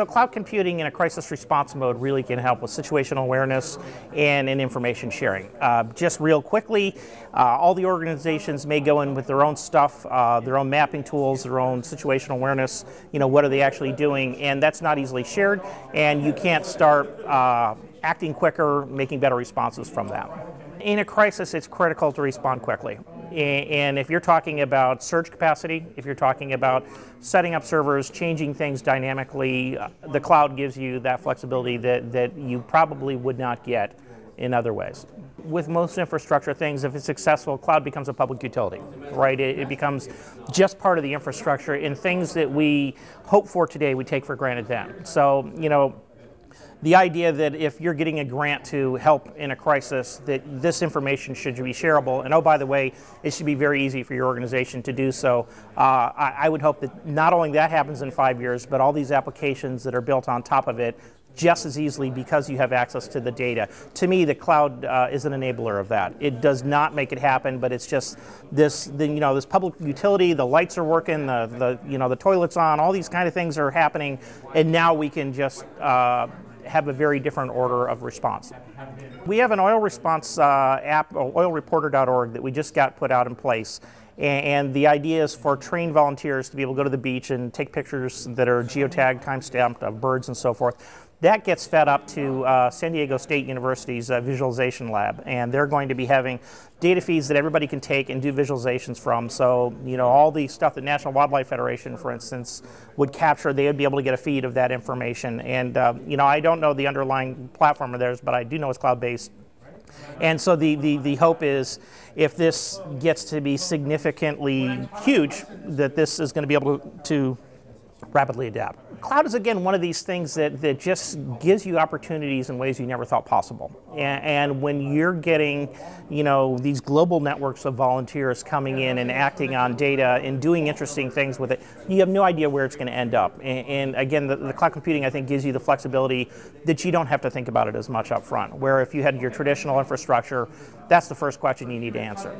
so cloud computing in a crisis response mode really can help with situational awareness and in information sharing. Uh, just real quickly, uh, all the organizations may go in with their own stuff, uh, their own mapping tools, their own situational awareness, you know, what are they actually doing, and that's not easily shared, and you can't start uh, acting quicker, making better responses from that. In a crisis, it's critical to respond quickly. And if you're talking about surge capacity, if you're talking about setting up servers, changing things dynamically, uh, the cloud gives you that flexibility that, that you probably would not get in other ways. With most infrastructure things, if it's successful, cloud becomes a public utility, right? It, it, becomes just part of the infrastructure, and things that we hope for today, we take for granted then. So, you know, the idea that if you're getting a grant to help in a crisis, that this information should be shareable. And oh, by the way, it should be very easy for your organization to do so. Uh, I, I, would hope that not only that happens in five years, but all these applications that are built on top of it just as easily because you have access to the data. To me, the cloud uh, is an enabler of that. It does not make it happen, but it's just this, the, you know, this public utility. The lights are working, the, the, you know, the toilets on. All these kind of things are happening, and now we can just. Uh, have a very different order of response. We have an oil response uh, app, oilreporter.org, that we just got put out in place. And the idea is for trained volunteers to be able to go to the beach and take pictures that are geotagged, time-stamped of birds and so forth. That gets fed up to uh, San Diego State University's uh, visualization lab, and they're going to be having data feeds that everybody can take and do visualizations from. So, you know, all the stuff that National Wildlife Federation, for instance, would capture, they would be able to get a feed of that information. And, uh, you know, I don't know the underlying platform of theirs, but I do know it's cloud-based. And so the, the, the hope is if this gets to be significantly huge, that this is going to be able to, to rapidly adapt. Cloud is again one of these things that, that just gives you opportunities in ways you never thought possible. And, and, when you're getting, you know, these global networks of volunteers coming in and acting on data and doing interesting things with it, you have no idea where it's going to end up. And, and again, the, the, cloud computing I think gives you the flexibility that you don't have to think about it as much up front. Where if you had your traditional infrastructure, that's the first question you need to answer.